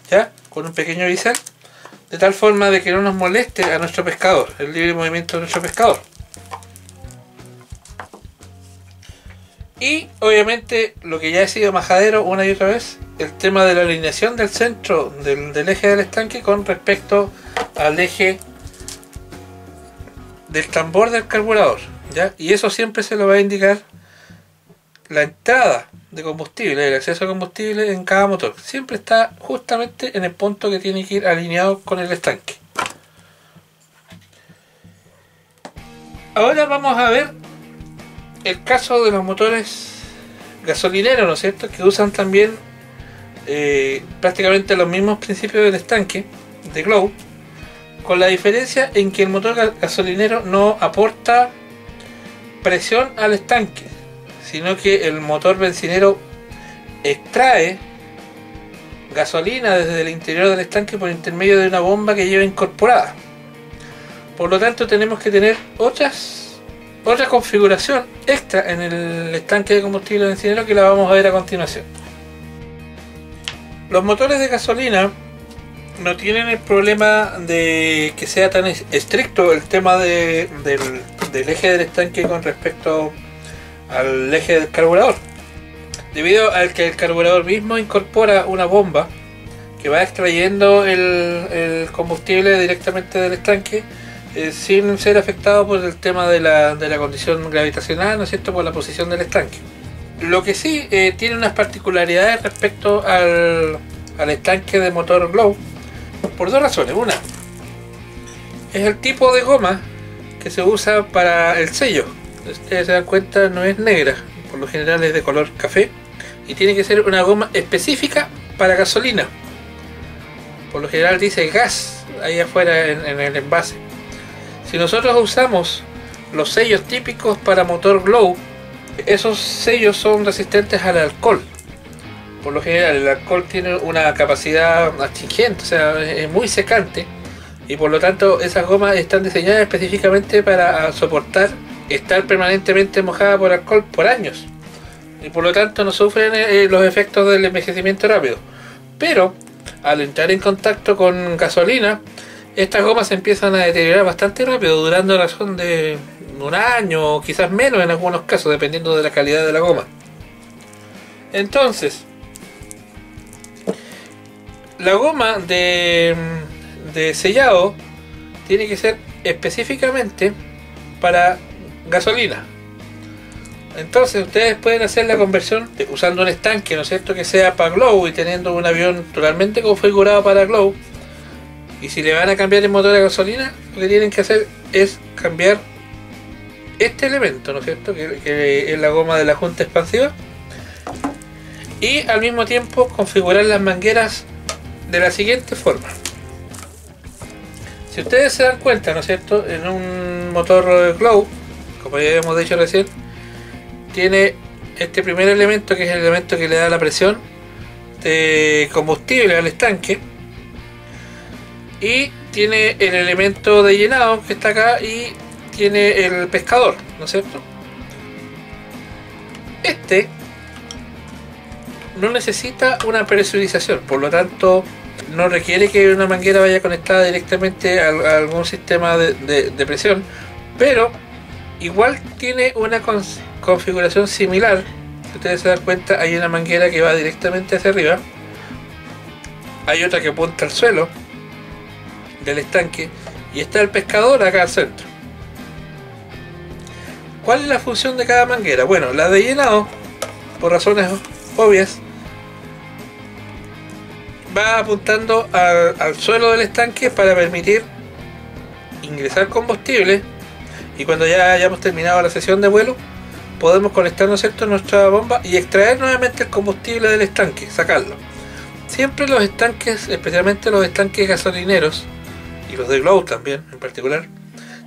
ya con un pequeño bisel, de tal forma de que no nos moleste a nuestro pescador, el libre movimiento de nuestro pescador. Y obviamente lo que ya ha sido majadero una y otra vez, el tema de la alineación del centro del, del eje del estanque con respecto al eje del tambor del carburador. ¿ya? Y eso siempre se lo va a indicar la entrada de combustible, el acceso a combustible en cada motor. Siempre está justamente en el punto que tiene que ir alineado con el estanque. Ahora vamos a ver el caso de los motores gasolineros, ¿no es cierto? Que usan también eh, prácticamente los mismos principios del estanque de Glow, con la diferencia en que el motor gasolinero no aporta presión al estanque, sino que el motor bencinero extrae gasolina desde el interior del estanque por intermedio de una bomba que lleva incorporada. Por lo tanto tenemos que tener otras, otra configuración extra en el estanque de combustible bencinero que la vamos a ver a continuación. Los motores de gasolina no tienen el problema de que sea tan estricto el tema del, del eje del estanque con respecto al eje del carburador. Debido al que el carburador mismo incorpora una bomba que va extrayendo el, combustible directamente del estanque eh, sin ser afectado por el tema de la, de la, condición gravitacional, ¿no es cierto?, por la posición del estanque. Lo que sí eh, tiene unas particularidades respecto al, al estanque de motor Glow, por dos razones. Una, es el tipo de goma que se usa para el sello ustedes se dan cuenta, no es negra, por lo general es de color café y tiene que ser una goma específica para gasolina. Por lo general dice gas ahí afuera en, el envase. Si nosotros usamos los sellos típicos para motor glow, esos sellos son resistentes al alcohol. Por lo general el alcohol tiene una capacidad astringente, o sea, es muy secante y por lo tanto esas gomas están diseñadas específicamente para soportar estar permanentemente mojada por alcohol por años y por lo tanto no sufren eh, los efectos del envejecimiento rápido. Pero al entrar en contacto con gasolina, estas gomas se empiezan a deteriorar bastante rápido, durando razón de un año o quizás menos en algunos casos, dependiendo de la calidad de la goma. Entonces, la goma de, de sellado tiene que ser específicamente para gasolina. Entonces ustedes pueden hacer la conversión usando un estanque, ¿no es cierto? Que sea para Glow y teniendo un avión totalmente configurado para Glow. Y si le van a cambiar el motor de gasolina, lo que tienen que hacer es cambiar este elemento, ¿no es cierto? Que, es la goma de la junta expansiva. Y al mismo tiempo configurar las mangueras de la siguiente forma. Si ustedes se dan cuenta, ¿no es cierto? En un motor Glow como ya hemos dicho recién, tiene este primer elemento que es el elemento que le da la presión de combustible al estanque y tiene el elemento de llenado que está acá y tiene el pescador, ¿no es cierto? Este no necesita una presurización, por lo tanto no requiere que una manguera vaya conectada directamente a, algún sistema de presión, pero igual tiene una configuración similar. Si ustedes se dan cuenta, hay una manguera que va directamente hacia arriba. Hay otra que apunta al suelo del estanque. Y está el pescador acá al centro. ¿Cuál es la función de cada manguera? Bueno, la de llenado, por razones obvias, va apuntando al, al suelo del estanque para permitir ingresar combustible y cuando ya hayamos terminado la sesión de vuelo podemos conectarnos ¿cierto? nuestra bomba y extraer nuevamente el combustible del estanque, sacarlo. Siempre los estanques, especialmente los estanques gasolineros y los de Glow también en particular,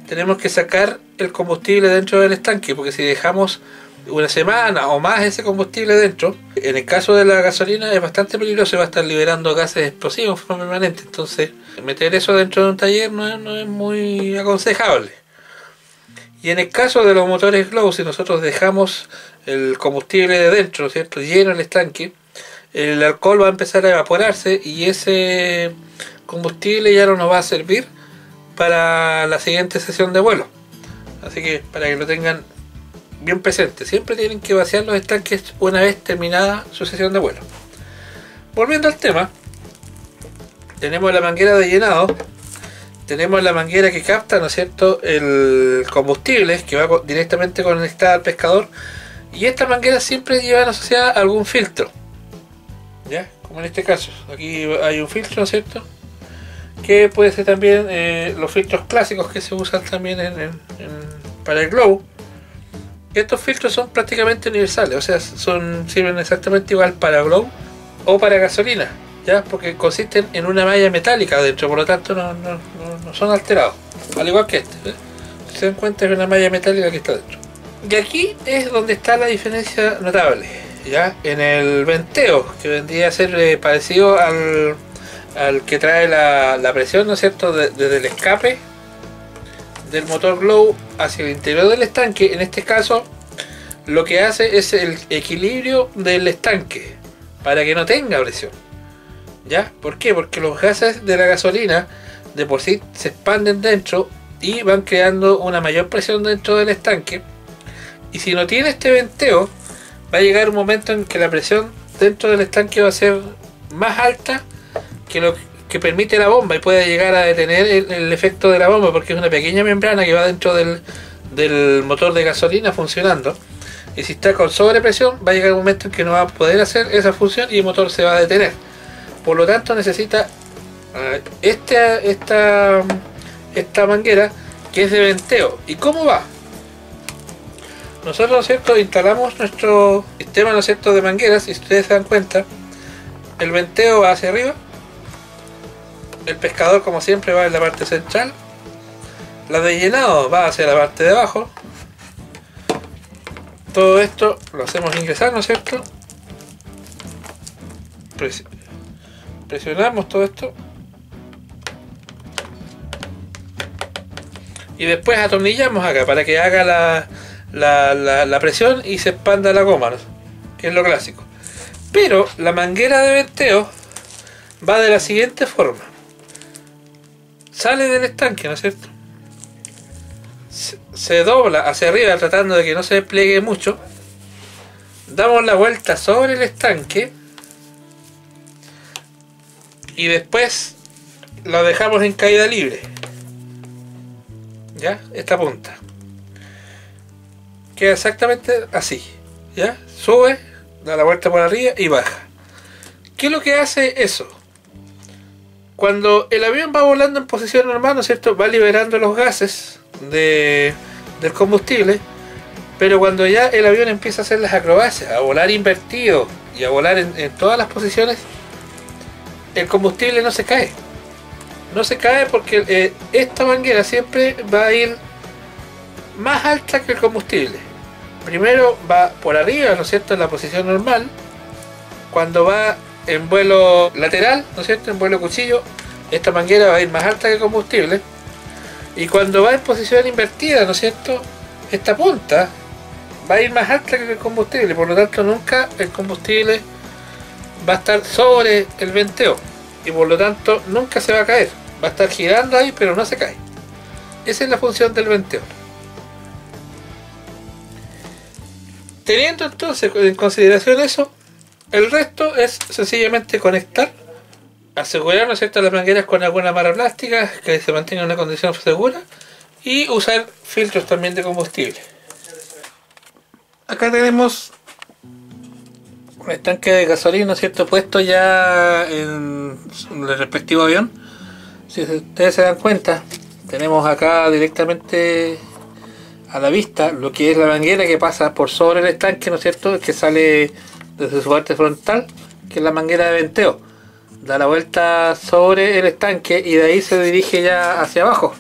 tenemos que sacar el combustible dentro del estanque porque si dejamos una semana o más ese combustible dentro, en el caso de la gasolina es bastante peligroso va a estar liberando gases explosivos <laughs> en forma permanente. Entonces, meter eso dentro de un taller no es muy aconsejable. Y en el caso de los motores Glow, si nosotros dejamos el combustible de dentro, ¿cierto? lleno el estanque, el alcohol va a empezar a evaporarse y ese combustible ya no nos va a servir para la siguiente sesión de vuelo. Así que para que lo tengan bien presente, siempre tienen que vaciar los estanques una vez terminada su sesión de vuelo. Volviendo al tema, tenemos la manguera de llenado tenemos la manguera que capta, ¿no es cierto?, el combustible que va directamente conectada al pescador. Y esta manguera siempre lleva asociada algún filtro. ¿Ya? Como en este caso. Aquí hay un filtro, ¿no es cierto? Que puede ser también eh, los filtros clásicos que se usan también para el glow. Estos filtros son prácticamente universales, o sea, son, sirven exactamente igual para glow o para gasolina. ¿Ya? Porque consisten en una malla metálica adentro, por lo tanto no, son alterados, al igual que este. Si se dan cuenta es una malla metálica que está dentro. Y aquí es donde está la diferencia notable, ¿ya? En el venteo, que vendría a ser eh, parecido al, al, que trae la, presión, ¿no es cierto?, desde el escape del motor Glow hacia el interior del estanque, en este caso lo que hace es el equilibrio del estanque para que no tenga presión. ¿Ya? ¿Por qué? Porque los gases de la gasolina de por sí se expanden dentro y van creando una mayor presión dentro del estanque. Y si no tiene este venteo, va a llegar un momento en que la presión dentro del estanque va a ser más alta que lo que permite la bomba y puede llegar a detener el, efecto de la bomba porque es una pequeña membrana que va dentro del, del motor de gasolina funcionando. Y si está con sobrepresión, va a llegar un momento en que no va a poder hacer esa función y el motor se va a detener. Por lo tanto necesita eh, esta, esta, esta manguera que es de venteo. ¿Y cómo va? Nosotros, ¿no es cierto?, instalamos nuestro sistema, ¿no cierto?, de mangueras si ustedes se dan cuenta, el venteo va hacia arriba, el pescador como siempre va en la parte central, la de llenado va hacia la parte de abajo, todo esto lo hacemos ingresar, ¿no es cierto? Presionamos todo esto. Y después atornillamos acá para que haga la, la, presión y se expanda la goma que es lo clásico. Pero la manguera de venteo va de la siguiente forma. Sale del estanque ¿no es cierto? se dobla hacia arriba tratando de que no se despliegue mucho. Damos la vuelta sobre el estanque y después lo dejamos en caída libre. Ya esta punta. Queda exactamente así. Ya sube da la vuelta por arriba y baja. ¿qué es lo que hace eso? cuando el avión va volando en posición normal, ¿no es cierto? va liberando los gases de, del combustible pero cuando ya el avión empieza a hacer las acrobacias, a volar invertido y a volar en todas las posiciones, el combustible no se cae. No se cae porque eh, esta manguera siempre va a ir más alta que el combustible. Primero va por arriba, ¿no es cierto?, en la posición normal. Cuando va en vuelo lateral, ¿no es cierto?, en vuelo cuchillo, esta manguera va a ir más alta que el combustible. Y cuando va en posición invertida, ¿no es cierto?, esta punta va a ir más alta que el combustible. Por lo tanto, nunca el combustible va a estar sobre el venteo y por lo tanto nunca se va a caer. Va a estar girando ahí, pero no se cae. Esa es la función del venteo. Teniendo entonces en consideración eso, el resto es sencillamente conectar, asegurar ¿no las mangueras con alguna mara plástica que se mantenga en una condición segura y usar filtros también de combustible. Acá tenemos un estanque de gasolina, ¿cierto? Puesto ya en el respectivo avión. Si ustedes se dan cuenta, tenemos acá directamente a la vista lo que es la manguera que pasa por sobre el estanque, ¿no es cierto? Que sale desde su parte frontal, que es la manguera de venteo. Da la vuelta sobre el estanque y de ahí se dirige ya hacia abajo,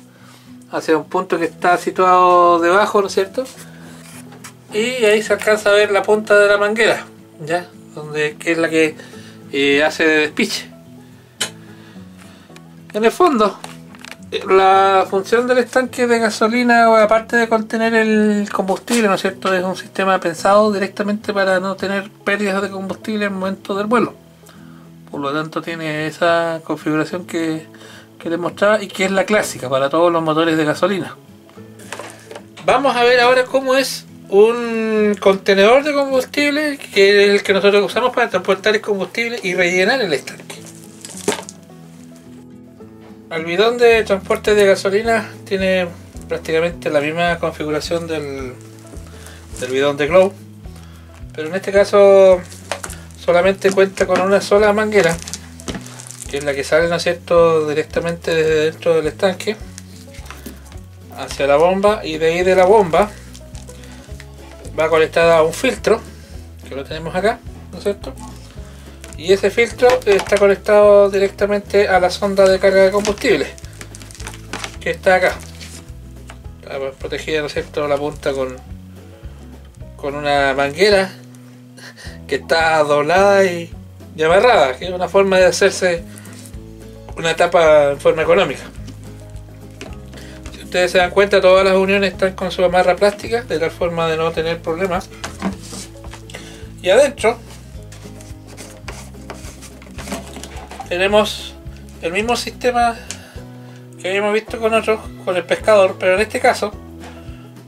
hacia un punto que está situado debajo, ¿no es cierto? Y ahí se alcanza a ver la punta de la manguera. ¿ya? Donde, que es la que eh, hace de despiche. En el fondo, eh, la función del estanque de gasolina, aparte de contener el combustible, ¿no es cierto? Es un sistema pensado directamente para no tener pérdidas de combustible en el momento del vuelo. Por lo tanto, tiene esa configuración que, que les mostraba y que es la clásica para todos los motores de gasolina. Vamos a ver ahora cómo es un contenedor de combustible que es el que nosotros usamos para transportar el combustible y rellenar el estanque. El bidón de transporte de gasolina tiene prácticamente la misma configuración del, del bidón de Glow, pero en este caso solamente cuenta con una sola manguera, que es la que sale, ¿no es directamente desde dentro del estanque hacia la bomba y de ahí de la bomba va conectada a un filtro que lo tenemos acá, ¿no es cierto? Y ese filtro está conectado directamente a la sonda de carga de combustible que está acá. Protegida, ¿no es cierto?, la punta con, con una manguera que está doblada y, y amarrada, que es una forma de hacerse una tapa en forma económica ustedes se dan cuenta, todas las uniones están con su amarra plástica, de tal forma de no tener problemas. Y adentro tenemos el mismo sistema que habíamos visto con otros, con el pescador, pero en este caso,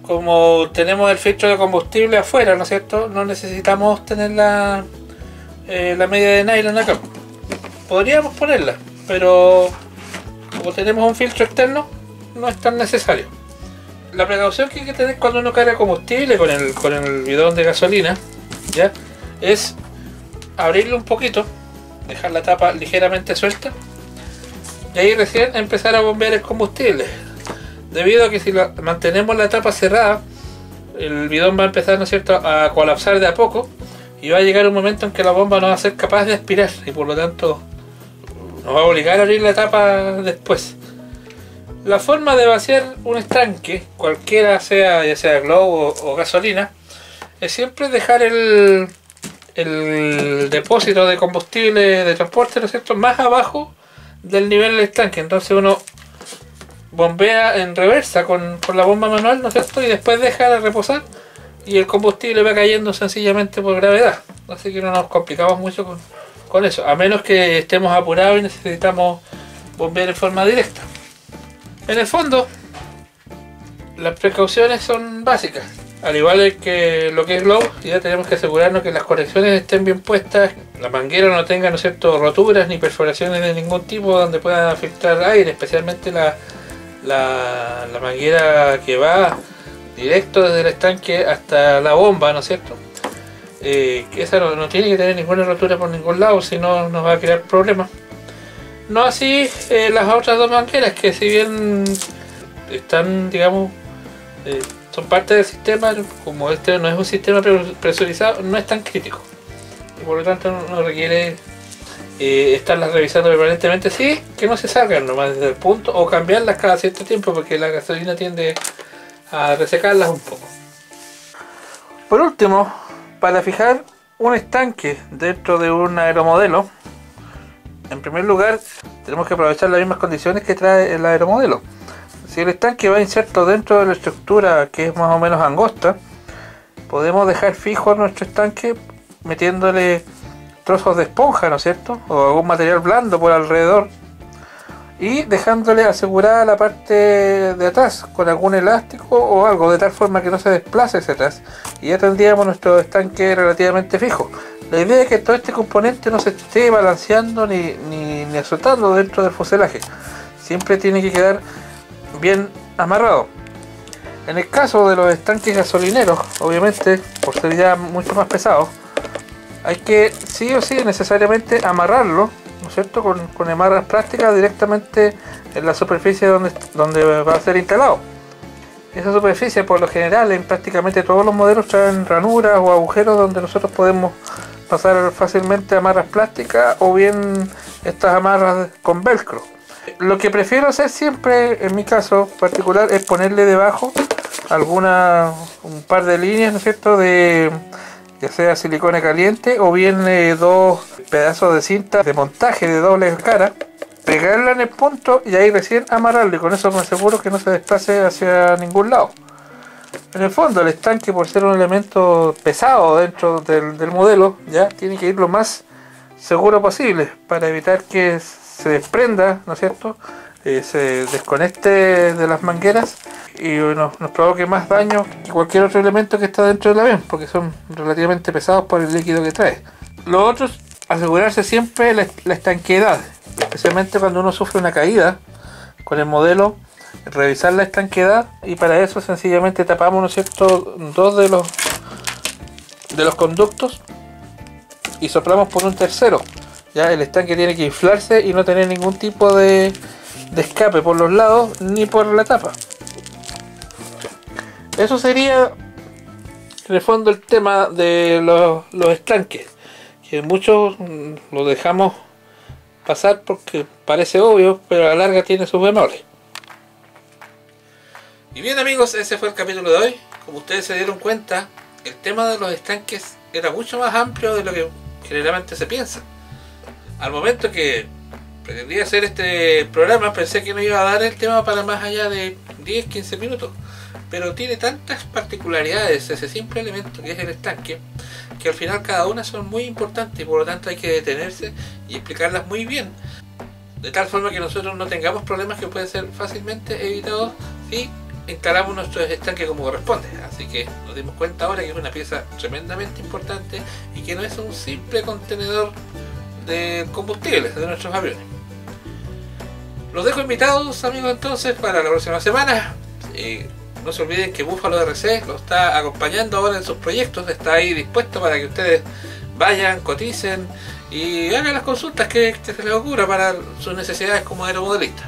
como tenemos el filtro de combustible afuera, ¿no es cierto? No necesitamos tener la, eh, la media de nylon acá. Podríamos ponerla, pero como tenemos un filtro externo, no es tan necesario. La precaución que hay que tener cuando uno carga combustible con el, con el bidón de gasolina, ¿ya? Es abrirlo un poquito, dejar la tapa ligeramente suelta y ahí recién empezar a bombear el combustible. Debido a que si mantenemos la tapa cerrada, el bidón va a empezar, ¿no es cierto?, a colapsar de a poco y va a llegar un momento en que la bomba no va a ser capaz de aspirar y por lo tanto nos va a obligar a abrir la tapa después. La forma de vaciar un estanque, cualquiera sea, ya sea globo o, gasolina, es siempre dejar el, el depósito de combustible de transporte, ¿no es cierto?, más abajo del nivel del estanque. Entonces uno bombea en reversa con, la bomba manual, ¿no es cierto?, y después deja de reposar y el combustible va cayendo sencillamente por gravedad. Así que no nos complicamos mucho con, con eso, a menos que estemos apurados y necesitamos bombear en forma directa. En el fondo, las precauciones son básicas. Al igual que lo que es Glow, ya tenemos que asegurarnos que las conexiones estén bien puestas, la manguera no tenga ¿no cierto? roturas ni perforaciones de ningún tipo donde pueda filtrar aire, especialmente la, la, manguera que va directo desde el estanque hasta la bomba, ¿no es cierto? Eh, esa no, tiene que tener ninguna rotura por ningún lado, si no nos va a crear problemas. No así eh, las otras dos mangueras que si bien están, digamos, eh, son parte del sistema, como este no es un sistema presurizado, no es tan crítico. Y por lo tanto no requiere eh, estarlas revisando permanentemente. Sí, que no se salgan nomás desde el punto o cambiarlas cada cierto tiempo porque la gasolina tiende a resecarlas un poco. Por último, para fijar un estanque dentro de un aeromodelo, en primer lugar, tenemos que aprovechar las mismas condiciones que trae el aeromodelo. Si el estanque va inserto dentro de la estructura que es más o menos angosta, podemos dejar fijo nuestro estanque metiéndole trozos de esponja, ¿no es cierto? O algún material blando por alrededor y dejándole asegurada la parte de atrás con algún elástico o algo de tal forma que no se desplace hacia atrás y ya tendríamos nuestro estanque relativamente fijo. La idea es que todo este componente no se esté balanceando ni, ni, ni azotando dentro del fuselaje. Siempre tiene que quedar bien amarrado. En el caso de los estanques gasolineros, obviamente, por ser ya mucho más pesados, hay que sí o sí necesariamente amarrarlo, ¿no es cierto?, con, con amarras plásticas directamente en la superficie donde, donde va a ser instalado. Esa superficie, por lo general, en prácticamente todos los modelos traen ranuras o agujeros donde nosotros podemos pasar fácilmente amarras plásticas o bien estas amarras con velcro. Lo que prefiero hacer siempre, en mi caso particular, es ponerle debajo alguna un par de líneas, ¿no es cierto?, de ya sea silicona caliente o bien eh, dos pedazos de cinta de montaje de doble cara, pegarla en el punto y ahí recién amarrarlo y con eso me aseguro que no se desplace hacia ningún lado. En el fondo, el estanque, por ser un elemento pesado dentro del, modelo, ya tiene que ir lo más seguro posible para evitar que se desprenda, ¿no es cierto? Eh, se desconecte de las mangueras y nos, provoque más daño que cualquier otro elemento que está dentro del avión, porque son relativamente pesados por el líquido que trae. Lo otro es asegurarse siempre la, la estanqueidad, especialmente cuando uno sufre una caída con el modelo, revisar la estanquedad y para eso sencillamente tapamos, ¿no es dos de los de los conductos y soplamos por un tercero. Ya el estanque tiene que inflarse y no tener ningún tipo de, de escape por los lados ni por la tapa. Eso sería en el fondo el tema de los, los estanques, que muchos lo dejamos pasar porque parece obvio, pero a la larga tiene sus bemoles. Y bien amigos, ese fue el capítulo de hoy. Como ustedes se dieron cuenta, el tema de los estanques era mucho más amplio de lo que generalmente se piensa. Al momento que pretendía hacer este programa, pensé que no iba a dar el tema para más allá de 10-15 minutos. Pero tiene tantas particularidades ese simple elemento que es el estanque, que al final cada una son muy importantes y por lo tanto hay que detenerse y explicarlas muy bien. De tal forma que nosotros no tengamos problemas que pueden ser fácilmente evitados si instalamos nuestro estanque como corresponde. Así que nos dimos cuenta ahora que es una pieza tremendamente importante y que no es un simple contenedor de combustibles de nuestros aviones. Los dejo invitados amigos entonces para la próxima semana. Eh, no se olviden que Búfalo RC lo está acompañando ahora en sus proyectos, está ahí dispuesto para que ustedes vayan, coticen y hagan las consultas que, se les ocurra para sus necesidades como aeromodelista.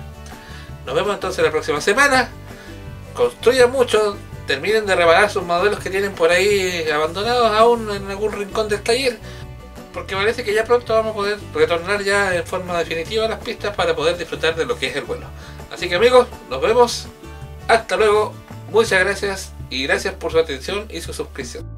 Nos vemos entonces la próxima semana. Construyan mucho, terminen de reparar sus modelos que tienen por ahí abandonados aún en algún rincón del taller, porque parece que ya pronto vamos a poder retornar ya en forma definitiva a las pistas para poder disfrutar de lo que es el vuelo. Así que amigos, nos vemos. Hasta luego. Muchas gracias y gracias por su atención y su suscripción.